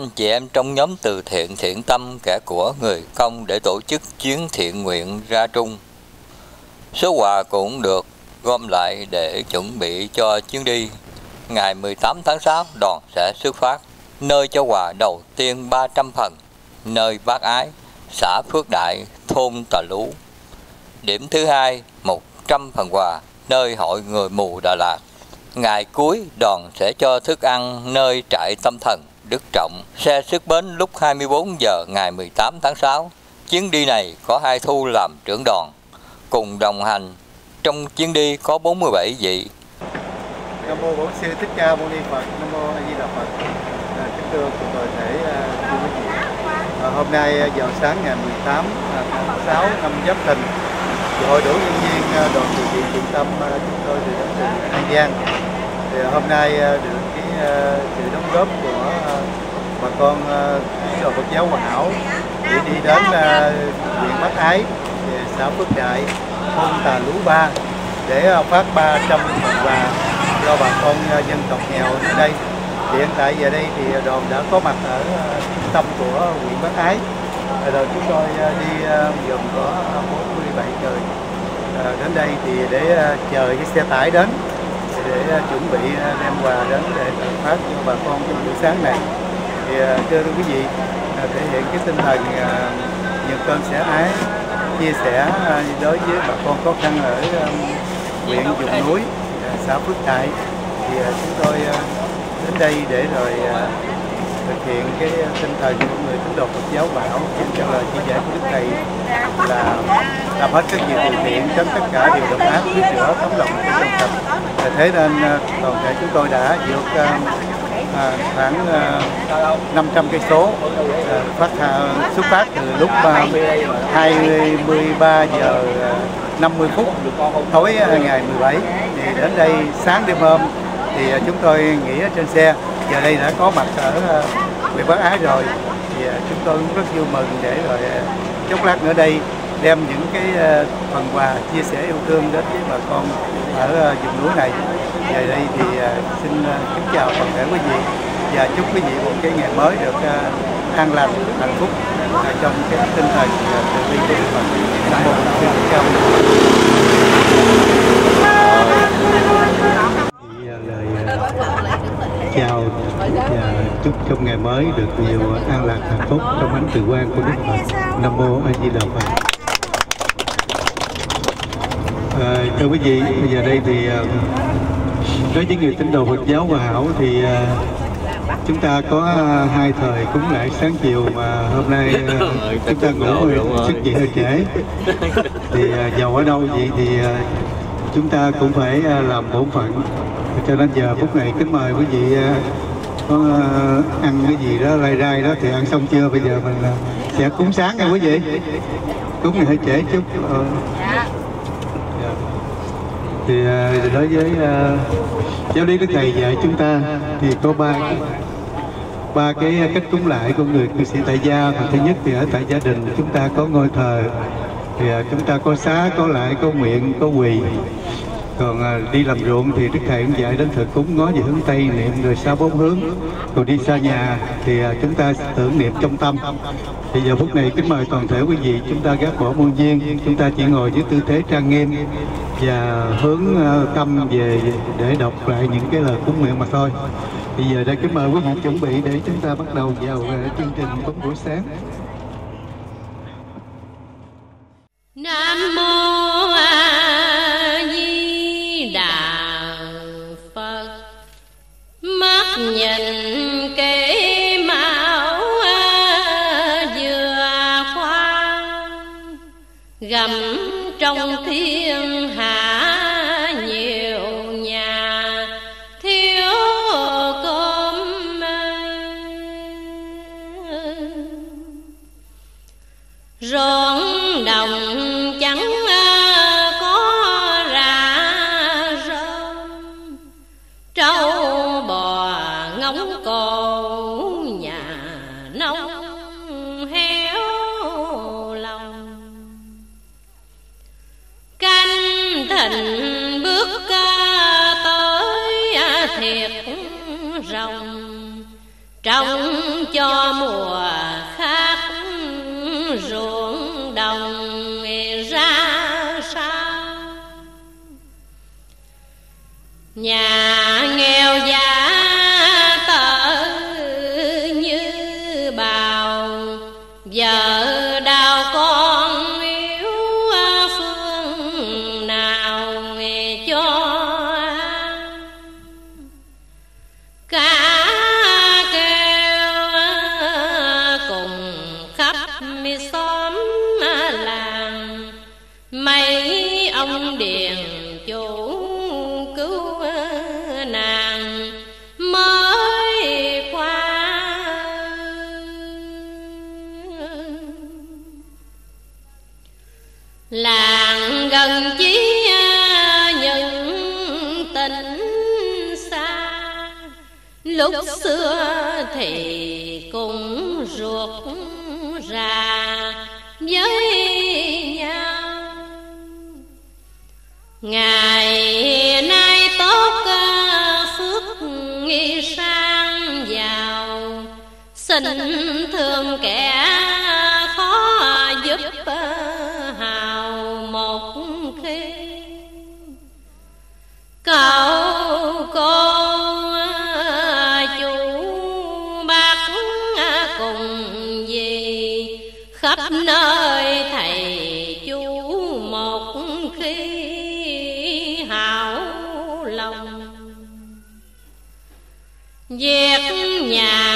anh chị em trong nhóm từ thiện thiện tâm kẻ của người công để tổ chức chuyến thiện nguyện ra Trung. Số quà cũng được gom lại để chuẩn bị cho chuyến đi. Ngày 18 tháng 6, đoàn sẽ xuất phát. Nơi cho quà đầu tiên 300 phần, nơi bác ái, xã Phước Đại, thôn Tà Lú. Điểm thứ hai, 100 phần quà, nơi hội người mù Đà Lạt. Ngày cuối, đoàn sẽ cho thức ăn nơi trại tâm thần Đức Trọng. Xe xuất bến lúc 24 giờ ngày 18 tháng 6. Chuyến đi này có hai thu làm trưởng đoàn. Cùng đồng hành trong chuyến đi có 47 vị. Nam mô Bổn sư Thích Ca Mâu Ni Phật. Nam mô A Di Đà Phật. À, kính thưa cùng toàn thể quý vị. À, hôm nay vào sáng ngày 18 à, tháng 6 năm Giáp Thìn, hội đủ nhân viên à, đoàn từ thiện trung tâm à, chúng tôi từ đến An Giang. Thì hôm nay được Ờ, sự đóng góp của ờ, bà con ờ, tín Phật giáo Hòa Hảo để đi đến huyện Bắc Ái, xã Phước Đại, thôn Tà Lú Ba để phát 300 phần quà cho bà con dân tộc nghèo ở đây. Hiện tại giờ đây thì đoàn đã có mặt ở trung tâm của huyện Bắc Ái. Rồi chúng tôi đi gồm có 47 người đến đây thì để chờ cái xe tải đến để à, chuẩn bị à, đem quà đến để phát cho bà con trong buổi sáng này. Thì à, thưa quý vị, thể hiện cái tinh thần nhận cơm sẻ ái chia sẻ đối với bà con khó khăn ở huyện vùng núi xã Phước Đại thì chúng tôi đến đây để rồi thực hiện cái tinh thần của người tín đồ Phật giáo bảo trên trả lời chỉ dạy của Đức Thầy là làm hết các việc từ thiện tránh tất cả điều độc ác biết rửa tấm lòng của dân tộc thế nên ờ, toàn thể chúng tôi đã vượt à, khoảng à, 500 cây số à, phát à, xuất phát từ lúc à, 23 giờ 50 phút tối ngày 17 thì đến đây sáng đêm hôm thì chúng tôi nghỉ ở trên xe. Giờ đây đã có mặt ở huyện Bắc Ái rồi. Thì chúng tôi cũng rất vui mừng để rồi chốc lát nữa đây đem những cái ờ, phần quà chia sẻ yêu thương đến với bà con ở ờ, vùng núi này. Về đây thì ờ, xin kính chào toàn thể quý vị và chúc quý vị một cái ngày mới được an lành, hạnh phúc trong cái tinh thần từ bi của Đức Phật. Nam mô chào và chúc trong ngày mới được nhiều an lạc hạnh phúc trong ánh từ quan của Đức Phật. Nam mô A Di Đà Phật. À, thưa quý vị, bây giờ đây thì đối với người tín đồ Phật giáo Hòa Hảo thì chúng ta có hai thời cúng lễ sáng chiều mà hôm nay chúng ta ngủ sức dậy hơi trễ. Thì giàu ở đâu vậy thì chúng ta cũng phải làm bổn phận. Cho nên giờ phút này kính mời quý vị có ăn cái gì đó lai rai đó thì ăn xong chưa? Bây giờ mình sẽ cúng sáng nha quý vị. Cúng này hơi trễ chút thì à, đối với à, giáo lý đức thầy dạy chúng ta thì có ba ba cái cách cúng lại của người cư sĩ tại gia. Và thứ nhất thì ở tại gia đình chúng ta có ngôi thờ. Thì à, chúng ta có xá, có lại có nguyện, có quỳ còn à, đi làm ruộng thì đức thầy cũng dạy đến thờ cúng, ngó về hướng tây, niệm rồi sao bốn hướng. Còn đi xa nhà thì à, chúng ta tưởng niệm trong tâm. Thì giờ phút này kính mời toàn thể quý vị chúng ta gác bỏ môn viên, chúng ta chỉ ngồi với tư thế trang nghiêm và hướng à, tâm về để đọc lại những cái lời cúng nguyện mà thôi. Bây giờ đây kính mời quý vị chuẩn bị để chúng ta bắt đầu vào chương trình cúng buổi sáng. Nam mô gầm trong thiên hạ nhiều nhà thiếu cơm rộn đồng lúc xưa thì cũng ruột ra, với nhau. Ngày nay tốt, phước, nghi, sang giàu xin nhà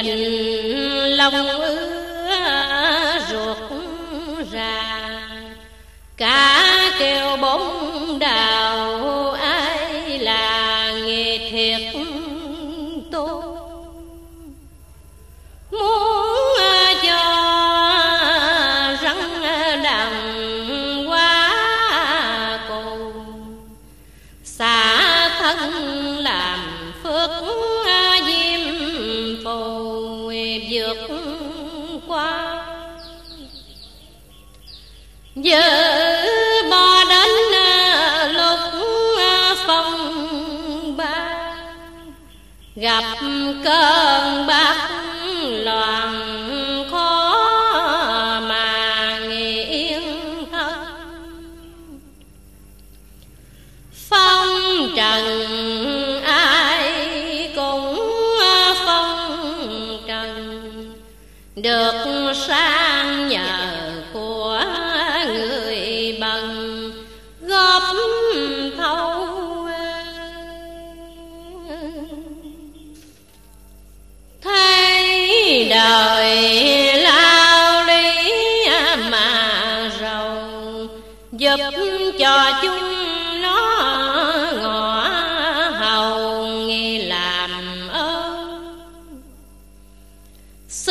nhìn lòng ứa ruột ra. Cả kêu bóng đào cơn bão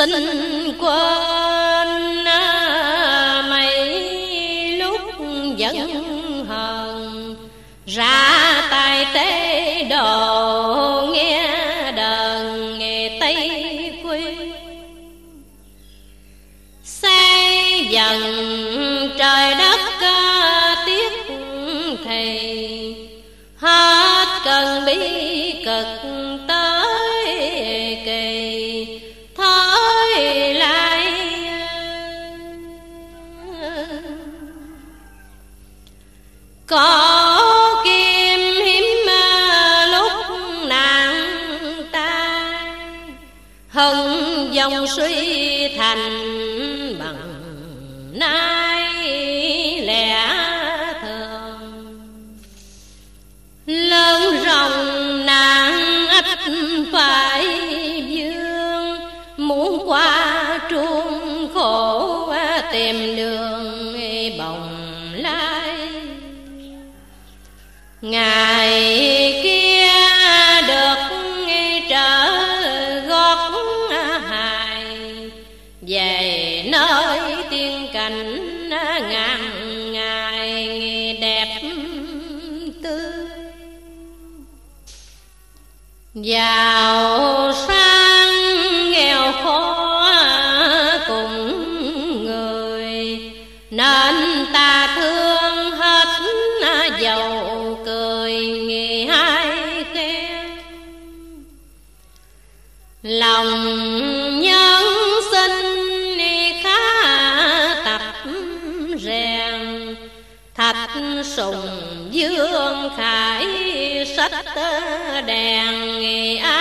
xin quên à, mấy lúc vẫn hờn. Ra tài tế đồ nghe đờn nghề tây quy. Xây dần trời đất ca tiếc thầy hết cần bi cực có kim hiếm mà lúc nạn ta hận dòng suy thành bằng nam ngày kia được trở gót hài. Về nơi tiên cảnh ngàn ngày đẹp tươi. Vào tơ đèn nghề ai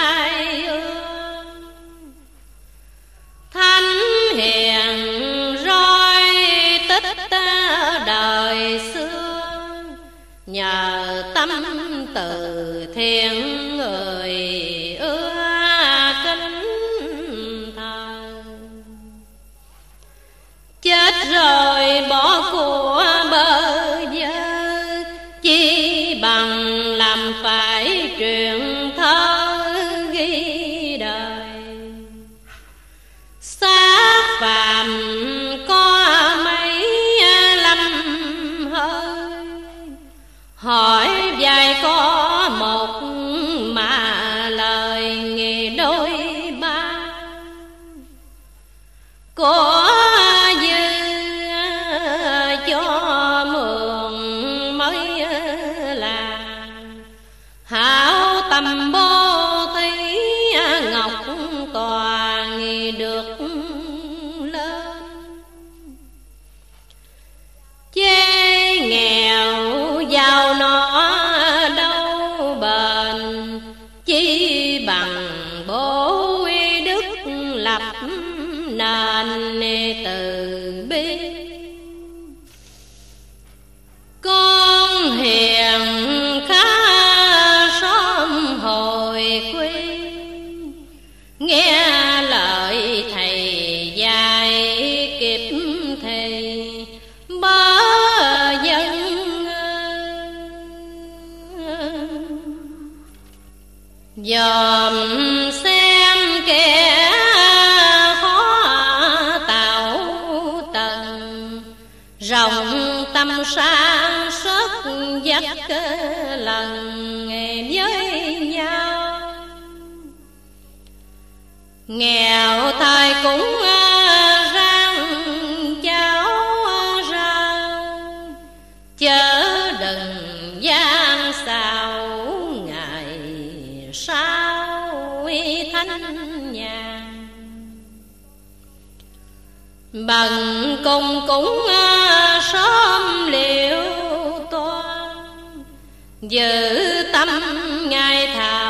được sang sức dắt lần với nhau. Nghèo tài cũng bằng công cũng à, sớm liệu toan. Giữ tâm ngài thảo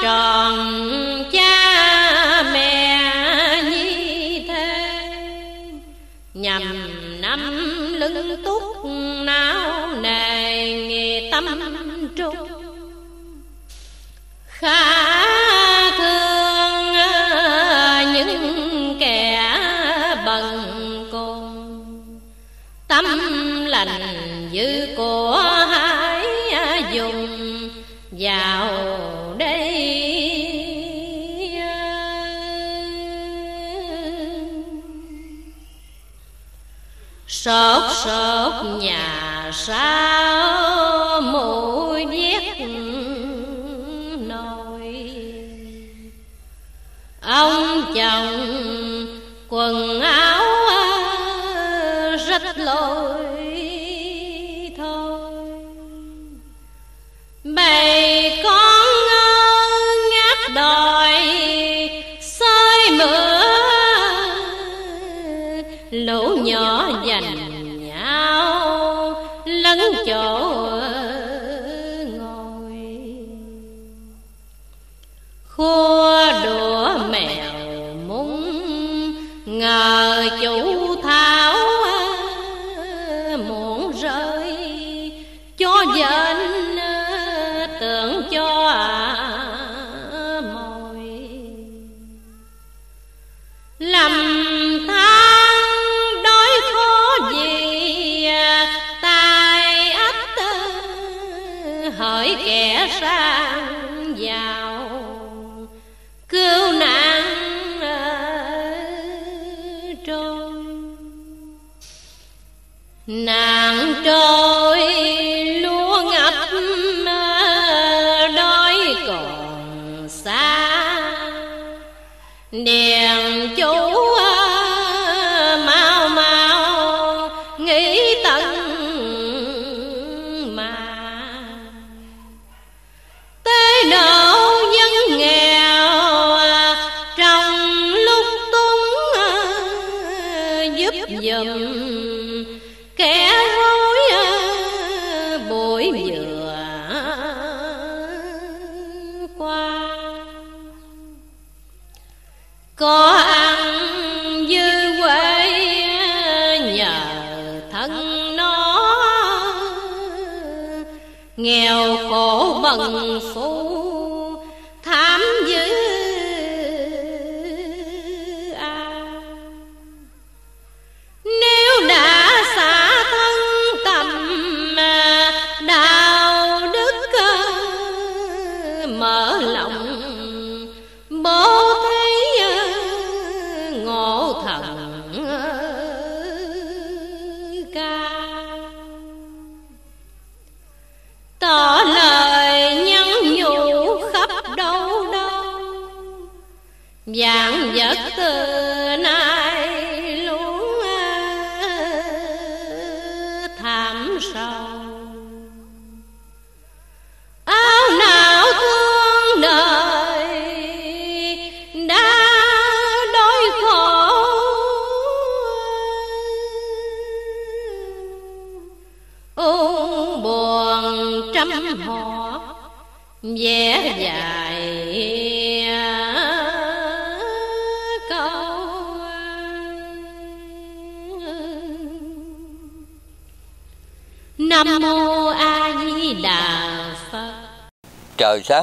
让 sốt nhà sao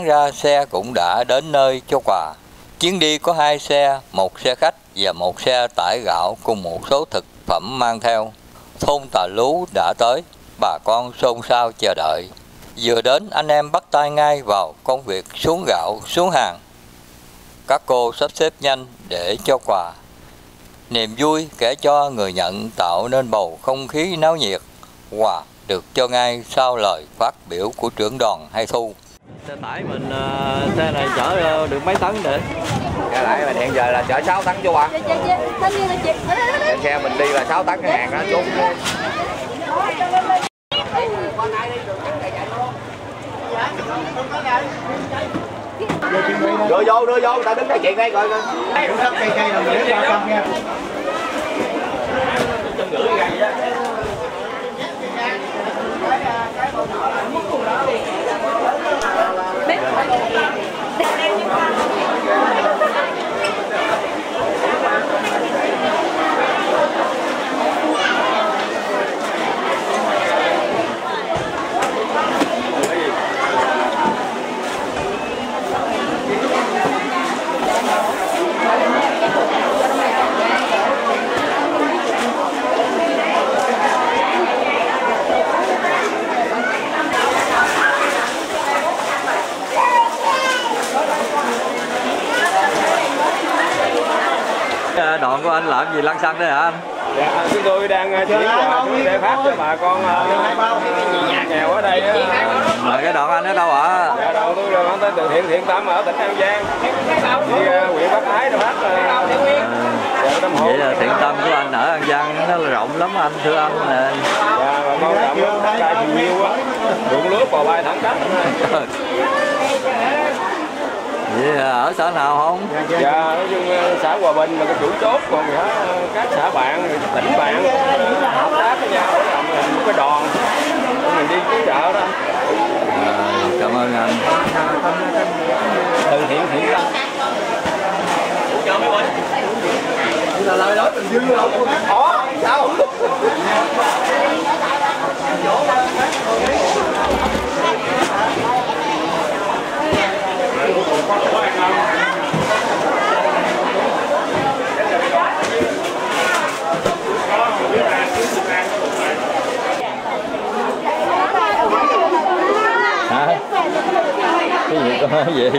ra xe cũng đã đến nơi cho quà. Chuyến đi có hai xe, một xe khách và một xe tải gạo cùng một số thực phẩm mang theo. Thôn Tà Lú đã tới, bà con xôn xao chờ đợi. Vừa đến anh em bắt tay ngay vào công việc xuống gạo, xuống hàng. các cô sắp xếp nhanh để cho quà. Niềm vui kể cho người nhận tạo nên bầu không khí náo nhiệt. Quà được cho ngay sau lời phát biểu của trưởng đoàn hay Thu. Xe tải mình uh, xe này chở uh, được mấy tấn để Xe tải mình hiện giờ là chở 6 tấn chú ạ. Niên là chị. Xe mình đi là 6 tấn cái hàng đó chú. Đưa vô, đưa vô, ta đứng nói chuyện đây coi coi. Cây cây rồi để ba trăm nha. Gracias. Đoạn của anh làm gì lăn xăng đấy hả anh? Dạ, chúng tôi đang chuyển quà để phát cho bà con uh, nghèo ở đây. Uh, Mà cái đoạn anh ở đâu ạ? dạ, đầu tôi là tới từ thiện thiện tâm ở tỉnh An Giang. Đi uh, huyện Bắc Ái rồi phát uh, dạ. Vậy là thiện tâm của anh ở An Giang nó là rộng lắm anh thưa anh nè. Dạ, bà con rộng lắm, thì nhiều quá. Ruộng lúa bò bay thẳng cắt. Vậy là ở xã nào không? Dạ, nói chung uh, xã Hòa Bình là cái chủ chốt, còn các xã bạn, tỉnh bạn hợp tác với nhau làm thành một cái đoàn để mình đi cứu trợ đó. À, cảm ơn anh. Từ thiện thiện tâm. Hả? Cái gì có gì?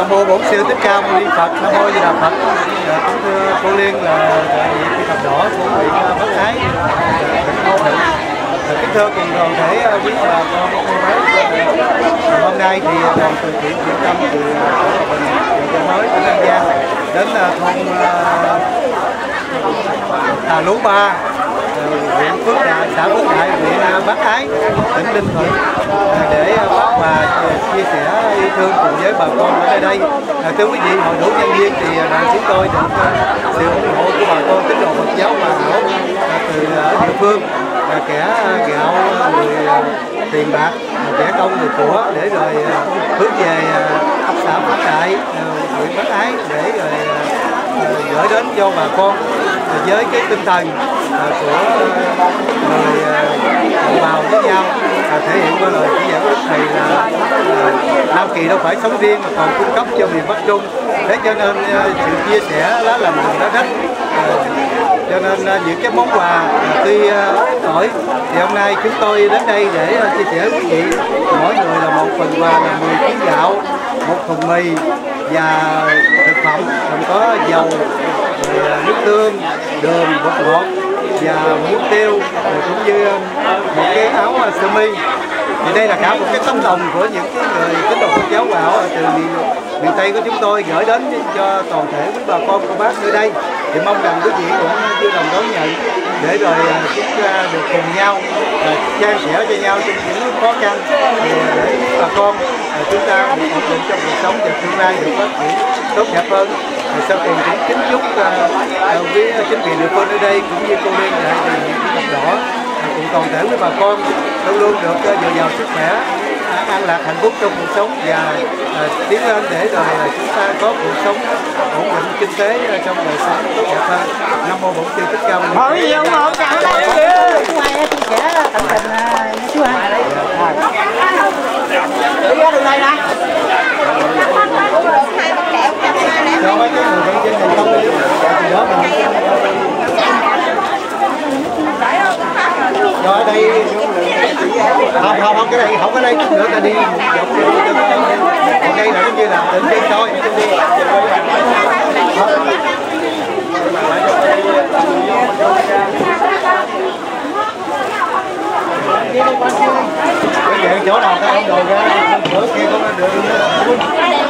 Nam mô Bổn Sư Thích Ca Mâu Ni Phật, Nam mô Di Đà Phật. Dạ, kính thưa cô Liên là đại diện chữ thập đỏ của huyện ờ, Bắc Ái, tỉnh Âu Thịnh. Kính thưa cùng đoàn thể ờ, quý bà con cô bác. Dạ, hôm nay thì ờ, đoàn từ thiện thiện Tâm từ Bình, huyện Mới, tỉnh An Giang đến ờ, thôn ờ, Tà Lú Ba, huyện Phước Đại, xã Phước Đại, huyện à, Bắc Ái, tỉnh Ninh Thuận à, để bác và à, chia sẻ yêu thương cùng với bà con ở đây. Thưa quý vị, hội đủ nhân viên thì đoàn chúng tôi được sự ủng hộ của bà con tín đồ Phật giáo và Hảo từ ở địa phương, kẻ gạo, người tiền bạc, kẻ công người của để rồi hướng về ấp xã Phước Đại, huyện Bắc Ái để rồi gửi đến cho bà con với cái tinh thần Ờ, của ờ, người ờ, đồng bào với nhau. Thể hiện qua lời chỉ dẫn của thầy là Nam Kỳ đâu phải sống riêng mà còn cung cấp cho miền Bắc Trung. Thế cho nên sự chia sẻ lá lành đùm lá rách cho nên những cái món quà tuy ít ỏi thì hôm nay chúng tôi đến đây để chia sẻ với quý vị mỗi người là một phần quà là 10 kg gạo, một thùng mì và thực phẩm còn có dầu nước tương, đường, bột ngọt và muối tiêu cũng như um, một cái áo uh, sơ mi. Thì đây là cả một cái tấm lòng của những cái người tín đồ Phật giáo Bảo ở từ miền, miền Tây của chúng tôi gửi đến cho toàn thể quý bà con cô bác nơi đây. Thì mong rằng quý vị cũng vui lòng đón nhận để rồi uh, chúng ta uh, được cùng nhau à, chia sẻ cho nhau trong những khó khăn. Để bà con chúng ta được ổn định trong cuộc sống và tương lai được phát triển tốt đẹp hơn thì sau cùng cũng kính chúc à, à, với chính quyền địa phương ở đây cũng như cô Liên đại diện những cái đỏ à, cùng toàn thể với bà con luôn luôn được uh, dồi dào sức khỏe à, an lạc hạnh phúc trong cuộc sống và à, tiến lên để rồi à, chúng ta có cuộc sống ổn định kinh tế à, trong đời sống tốt đẹp hơn nam mô bổn sư thích ca mâu ni. Hỏi gì ủng hộ cả đây chứ. Ngoài chia sẻ tận tình à, chú hai. Đi ra đường này nè cho mấy cái người trên thành công đi thì đó mình rồi ở đây không không không cái này không cái này chút nữa ta đi dọc đi cho còn đây là giống như là tự nhiên thôi đi cái chuyện chỗ nào ta không đồ ra? Chỗ kia không được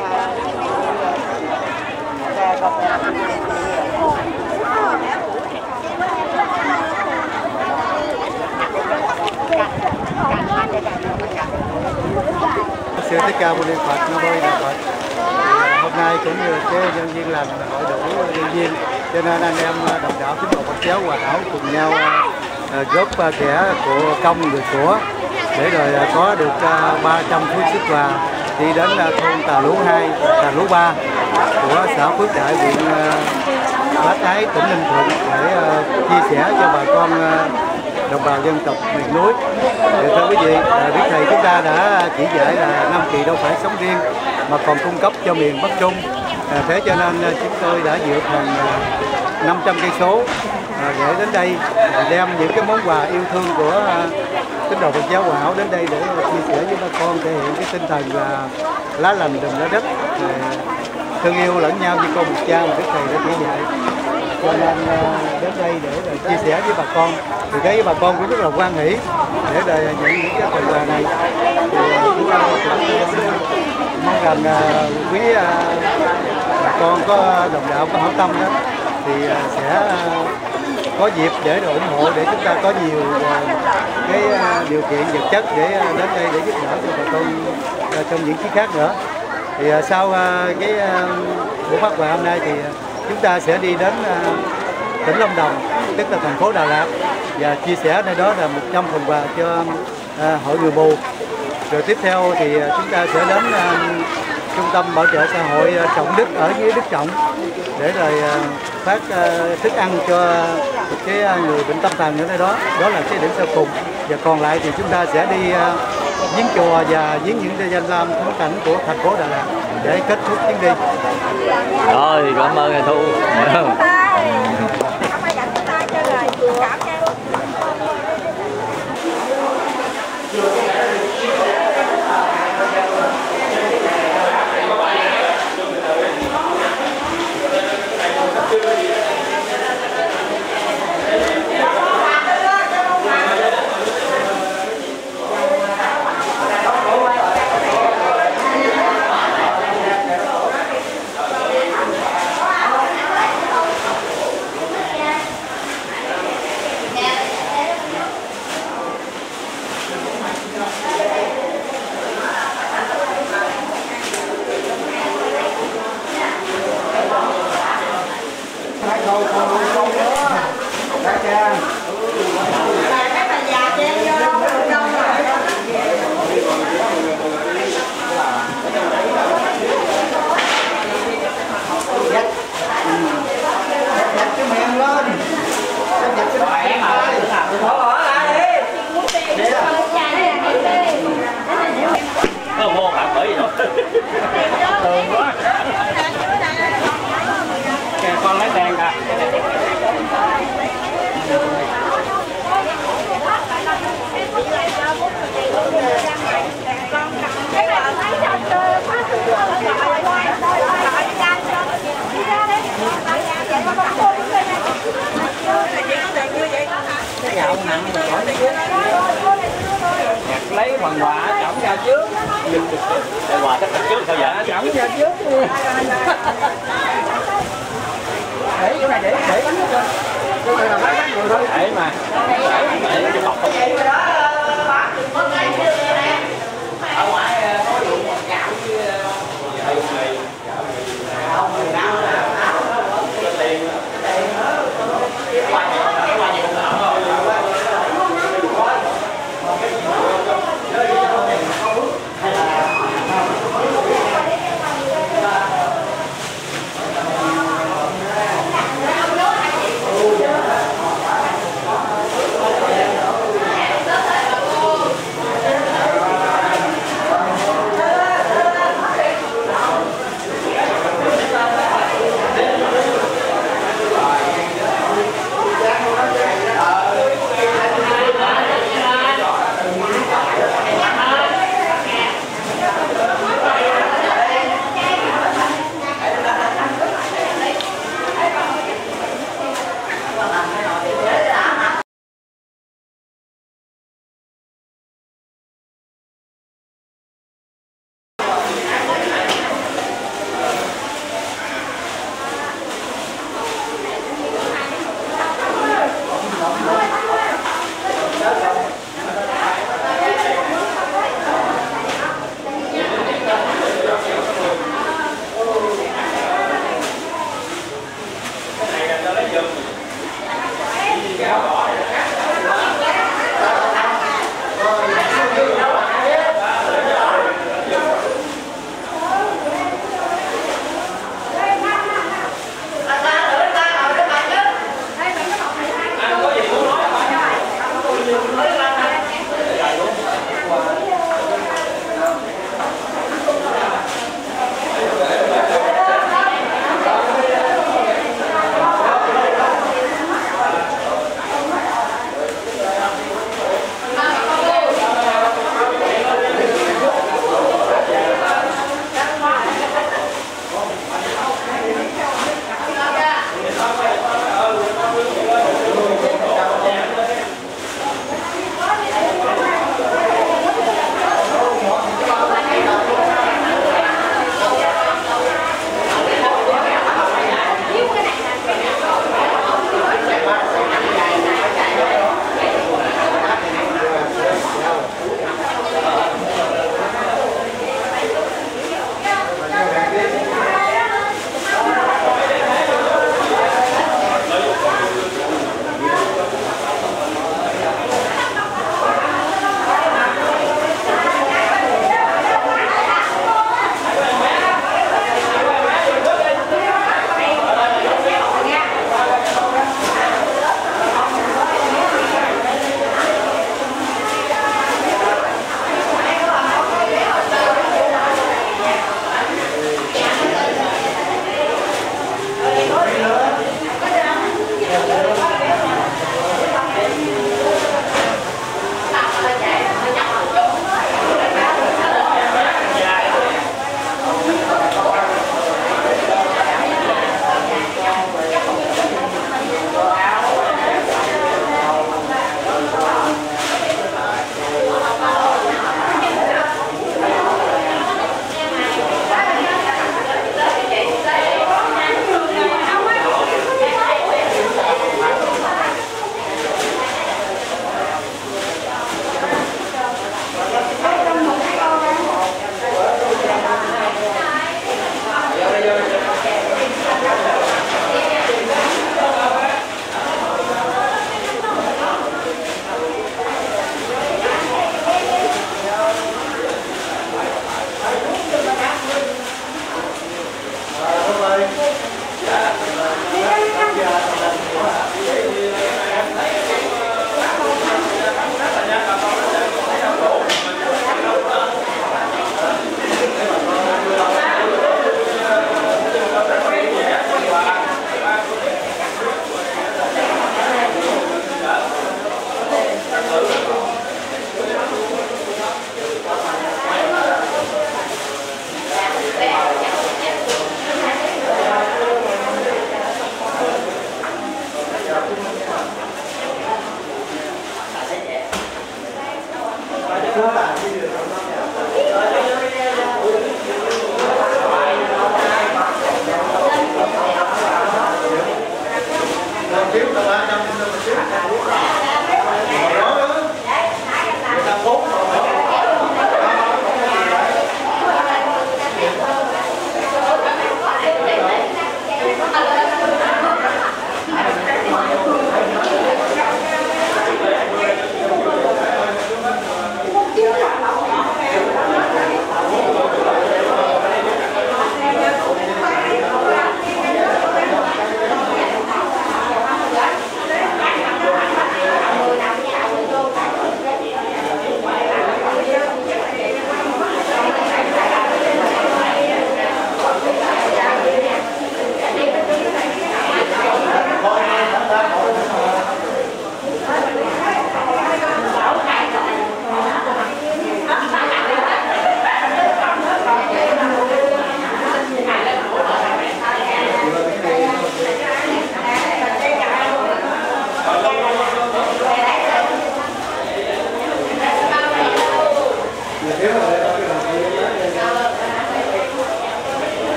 sự tất cả mâu ni phật nó mô Di phật. Hôm nay cũng như cái nhân viên làm hội đủ nhân viên cho nên anh em à, đồng đạo tín đồ Phật giáo hòa hảo cùng nhau à, à, góp kẻ của công người của để rồi có được 300 phút sức quà đi đến thôn Tà Lũ 2, Tà Lũ 3 của xã Phước Đại huyện ờ, Bá Thái tỉnh Ninh Thuận để ờ, chia sẻ cho bà con ờ, đồng bào dân tộc miền núi. Thì thưa quý vị, biết Thầy chúng ta đã chỉ dạy là Nam Kỳ đâu phải sống riêng mà còn cung cấp cho miền Bắc Trung. Thế cho nên chúng tôi đã dựa thành 500 cây số để đến đây đem những cái món quà yêu thương của tín đồ Phật giáo Hòa Hảo đến đây để chia sẻ với bà con thể hiện cái tinh thần là lá lành đùm lá đất thương yêu lẫn nhau như con một cha mà đức thầy đã chỉ dạy. Cho nên ờ, đến đây để là chia sẻ với bà con. Thì thấy bà con cũng rất là quan hỷ để là nhận những cái phần quà này. Thì chúng ta cũng mong rằng quý bà con có đồng đạo, có hảo tâm đó, thì sẽ có dịp để ủng hộ để chúng ta có nhiều cái điều kiện vật chất để đến đây để giúp đỡ cho bà con trong những chiếc khác nữa thì à, sau à, cái à, buổi phát quà hôm nay thì chúng ta sẽ đi đến tỉnh Lâm Đồng, tức là thành phố Đà Lạt, và chia sẻ nơi đó là 100 phần quà cho hội người mù rồi tiếp theo thì chúng ta sẽ đến trung tâm bảo trợ xã hội Trọng Đức, ở dưới Đức Trọng, để rồi phát thức ăn cho cái người bệnh tâm thần ở nơi đó. Đó là cái điểm sau cùng. Và còn lại thì chúng ta sẽ đi viếng chùa và viếng những danh lam thắng cảnh của thành phố Đà Lạt để kết thúc chuyến đi. Rồi cảm ơn thầy thu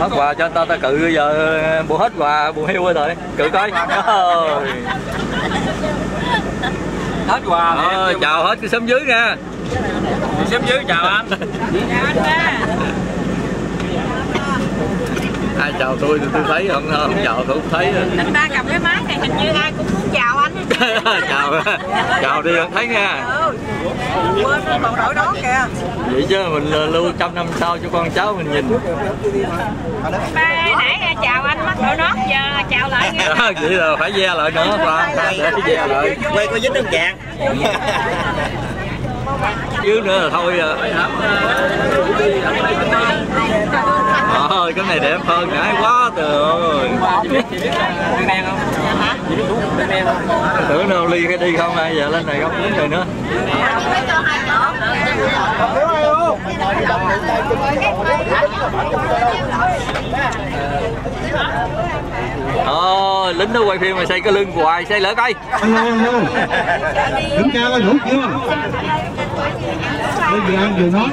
hết quà cho anh ta ta cự bây giờ bù hết quà bù heo rồi cự coi. Hết quà Ờ, chào hết cái xóm dưới nha. Xếp dưới chào anh ai chào tôi thì tôi thấy không không chào tôi không thấy. Anh ta cầm cái máy này hình như ai cũng muốn chào anh. Chào chào đi không thấy nha. Ừ. Quên còn đổi đó kìa. Vậy chứ mình lưu trăm năm sau cho con cháu mình nhìn. Ba nãy chào anh mắt đổi nốt giờ chào lại nghe. Đó, vậy là phải ve lại nữa phải để cái ve lại. Quay có dính nước vàng dưới nữa là thôi à. Ờ, cái này đẹp hơn ngại quá trời ơi. Đen không chị biết đúng đen không tưởng đâu ly cái đi không ai giờ lên này không đứng rồi nữa. Ờ, lính nó quay phim mà xây cái lưng hoài xây lỡ coi. Kiểm tra coi đủ chưa? Bây giờ ăn vừa nói.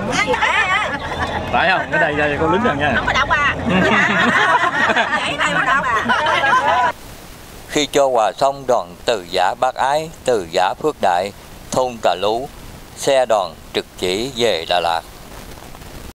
Phải không? Cái đây đây con lính rồi nha. Không có đậu à Vậy này mà đậu à Khi cho quà xong đoàn từ giả bác ái, từ giả phước đại, thôn Tà Lú, xe đoàn trực chỉ về Đà Lạt.